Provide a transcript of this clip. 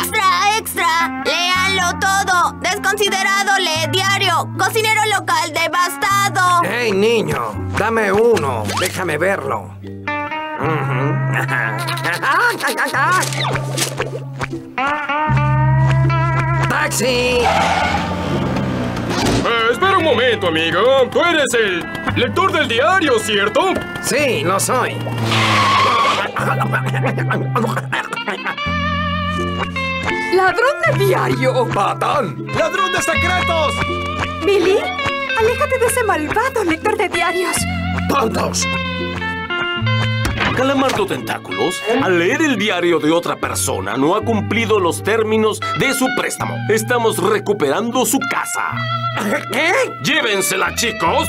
¡Extra, extra! ¡Léanlo todo! ¡Desconsiderado, lee diario! ¡Cocinero local devastado! ¡Hey, niño! Dame uno. Déjame verlo. ¡Taxi! Eh, espera un momento, amigo. Tú eres el lector del diario, ¿cierto? Sí, lo soy. ¡Ladrón de diario! ¡Patán! ¡Ladrón de secretos! Billy, aléjate de ese malvado lector de diarios. ¡Tontos! Calamardo Tentáculos, al leer el diario de otra persona, no ha cumplido los términos de su préstamo. Estamos recuperando su casa. ¿Qué? ¡Llévensela, chicos!